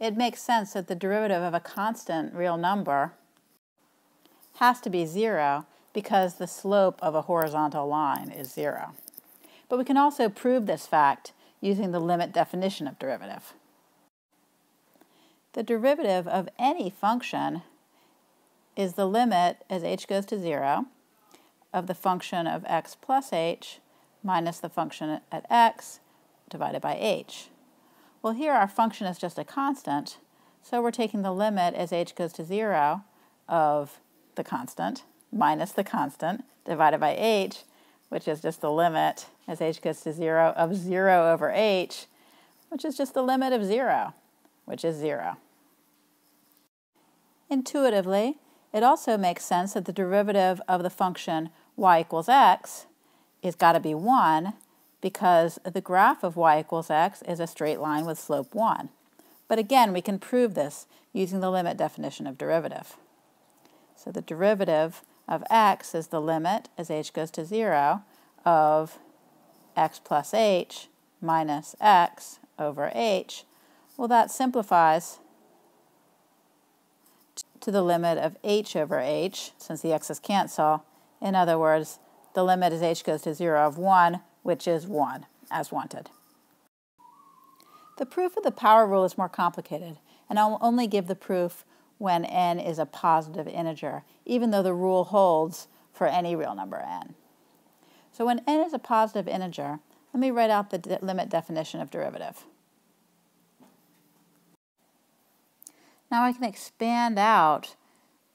it makes sense that the derivative of a constant real number has to be zero because the slope of a horizontal line is zero. But we can also prove this fact using the limit definition of derivative. The derivative of any function is the limit as h goes to 0 of the function of x plus h minus the function at x divided by h. Well, here our function is just a constant, so we're taking the limit as h goes to 0 of the constant minus the constant divided by h, which is just the limit as h goes to 0 of 0 over h, which is just the limit of 0, which is 0. Intuitively, it also makes sense that the derivative of the function y equals x is got to be 1 because the graph of y equals x is a straight line with slope 1. But again, we can prove this using the limit definition of derivative. So the derivative of x is the limit as h goes to 0 of x plus h minus x over h. Well, that simplifies to the limit of h over h, since the x's cancel. In other words, the limit as h goes to 0 of 1, which is 1, as wanted. The proof of the power rule is more complicated, and I'll only give the proof when n is a positive integer, even though the rule holds for any real number n. So when n is a positive integer, let me write out the de limit definition of derivative. Now I can expand out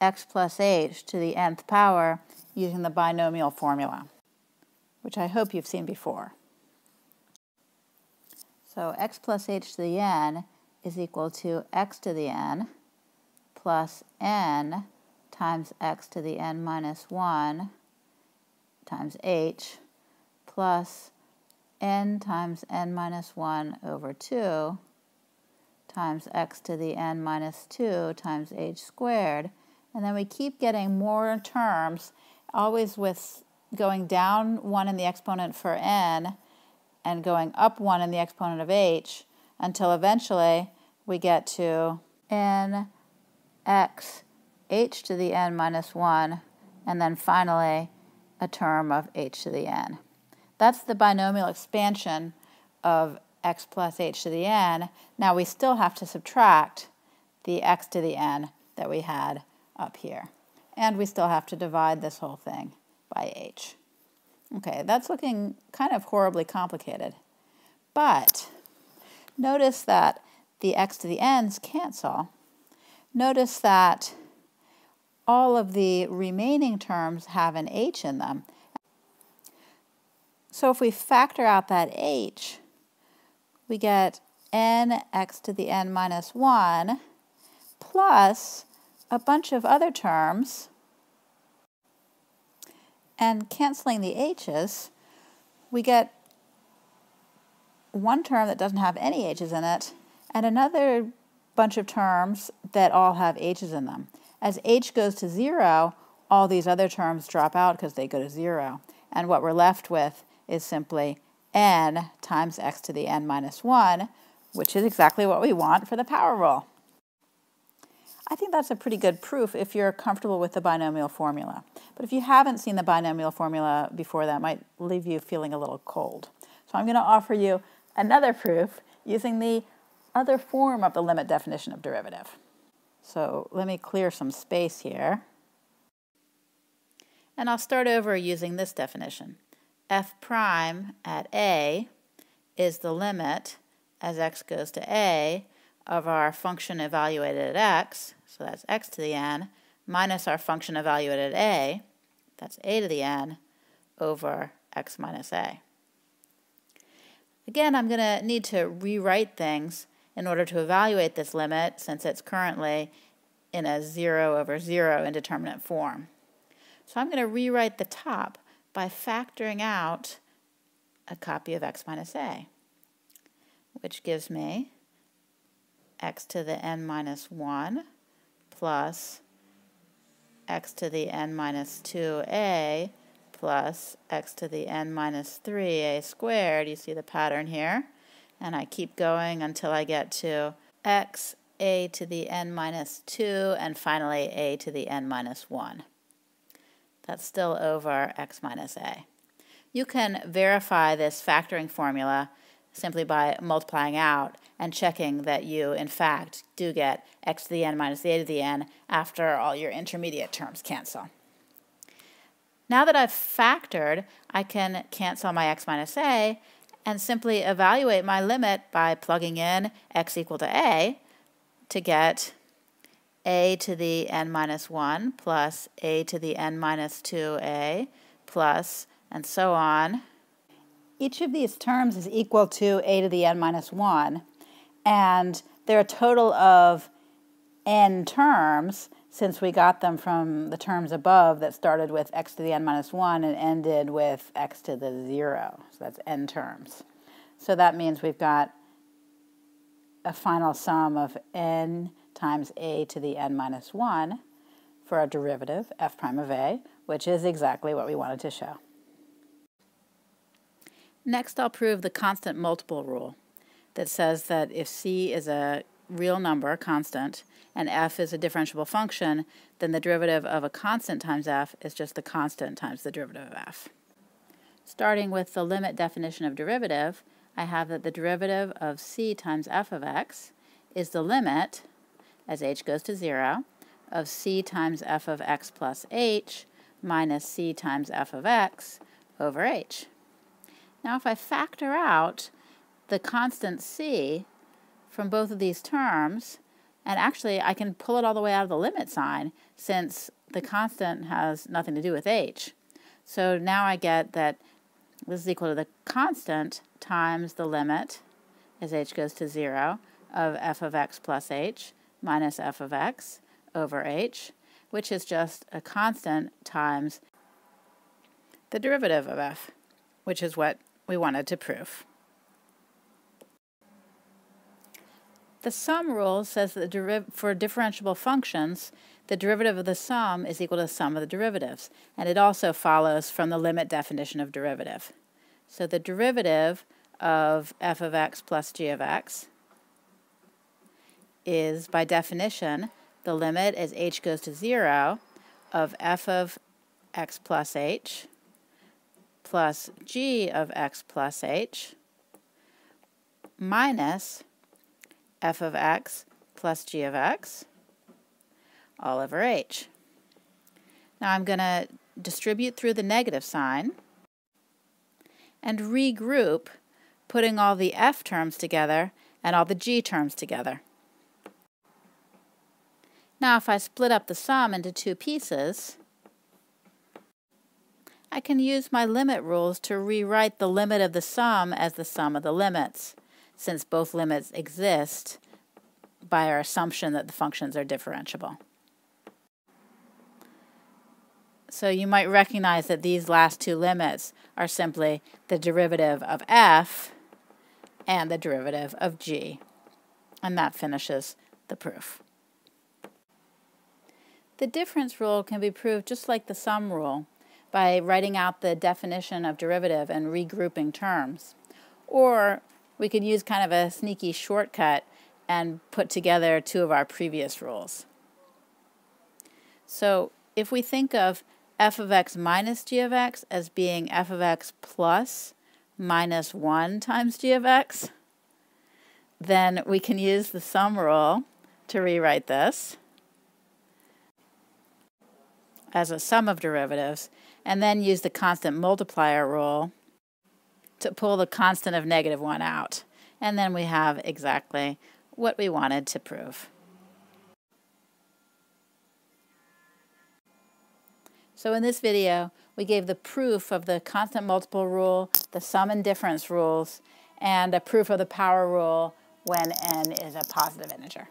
x plus h to the nth power using the binomial formula, which I hope you've seen before. So x plus h to the n is equal to x to the n plus n times x to the n minus 1 times h plus n times n minus 1 over 2 times x to the n minus 2 times h squared. And then we keep getting more terms, always with going down 1 in the exponent for n and going up 1 in the exponent of h until eventually we get to n x h to the n minus 1 and then finally a term of h to the n. That's the binomial expansion of x plus h to the n. Now we still have to subtract the x to the n that we had up here. And we still have to divide this whole thing by h. Okay, that's looking kind of horribly complicated. But notice that the x to the n's cancel. Notice that all of the remaining terms have an h in them. So if we factor out that h, we get n x to the n minus 1 plus a bunch of other terms. And canceling the h's, we get one term that doesn't have any h's in it, and another bunch of terms that all have h's in them. As h goes to 0, all these other terms drop out because they go to 0. And what we're left with is simply n times x to the n minus 1, which is exactly what we want for the power rule. I think that's a pretty good proof if you're comfortable with the binomial formula. But if you haven't seen the binomial formula before, that might leave you feeling a little cold. So I'm going to offer you another proof using the other form of the limit definition of derivative. So let me clear some space here. And I'll start over using this definition f prime at a is the limit as x goes to a of our function evaluated at x, so that's x to the n, minus our function evaluated at a, that's a to the n, over x minus a. Again, I'm going to need to rewrite things in order to evaluate this limit since it's currently in a 0 over 0 indeterminate form. So I'm going to rewrite the top by factoring out a copy of x minus a, which gives me x to the n minus 1 plus x to the n minus 2a plus x to the n minus 3a squared. You see the pattern here. And I keep going until I get to x, a to the n minus 2, and finally a to the n minus 1. That's still over x minus a. You can verify this factoring formula simply by multiplying out and checking that you, in fact, do get x to the n minus the a to the n after all your intermediate terms cancel. Now that I've factored, I can cancel my x minus a and simply evaluate my limit by plugging in x equal to a to get a to the n minus 1 plus a to the n minus 2a plus and so on. Each of these terms is equal to a to the n minus 1 and there are a total of n terms since we got them from the terms above that started with x to the n minus 1 and ended with x to the 0. So that's n terms. So that means we've got a final sum of n times a to the n minus 1 for our derivative, f prime of a, which is exactly what we wanted to show. Next, I'll prove the constant multiple rule that says that if c is a real number, constant, and f is a differentiable function, then the derivative of a constant times f is just the constant times the derivative of f. Starting with the limit definition of derivative, I have that the derivative of c times f of x is the limit, as h goes to 0, of c times f of x plus h minus c times f of x over h. Now if I factor out the constant c from both of these terms, and actually I can pull it all the way out of the limit sign since the constant has nothing to do with h. So now I get that this is equal to the constant times the limit, as h goes to 0, of f of x plus h minus f of x over h, which is just a constant times the derivative of f, which is what we wanted to prove. The sum rule says that for differentiable functions, the derivative of the sum is equal to the sum of the derivatives, and it also follows from the limit definition of derivative. So the derivative of f of x plus g of x is, by definition, the limit as h goes to 0 of f of x plus h plus g of x plus h minus f of x plus g of x all over h. Now I'm going to distribute through the negative sign and regroup, putting all the f terms together and all the g terms together. Now if I split up the sum into two pieces, I can use my limit rules to rewrite the limit of the sum as the sum of the limits since both limits exist by our assumption that the functions are differentiable. So you might recognize that these last two limits are simply the derivative of f and the derivative of g. And that finishes the proof. The difference rule can be proved just like the sum rule by writing out the definition of derivative and regrouping terms. Or we could use kind of a sneaky shortcut and put together two of our previous rules. So if we think of f of x minus g of x as being f of x plus minus 1 times g of x, then we can use the sum rule to rewrite this as a sum of derivatives, and then use the constant multiplier rule to pull the constant of negative 1 out. And then we have exactly what we wanted to prove. So in this video, we gave the proof of the constant multiple rule, the sum and difference rules, and a proof of the power rule when n is a positive integer.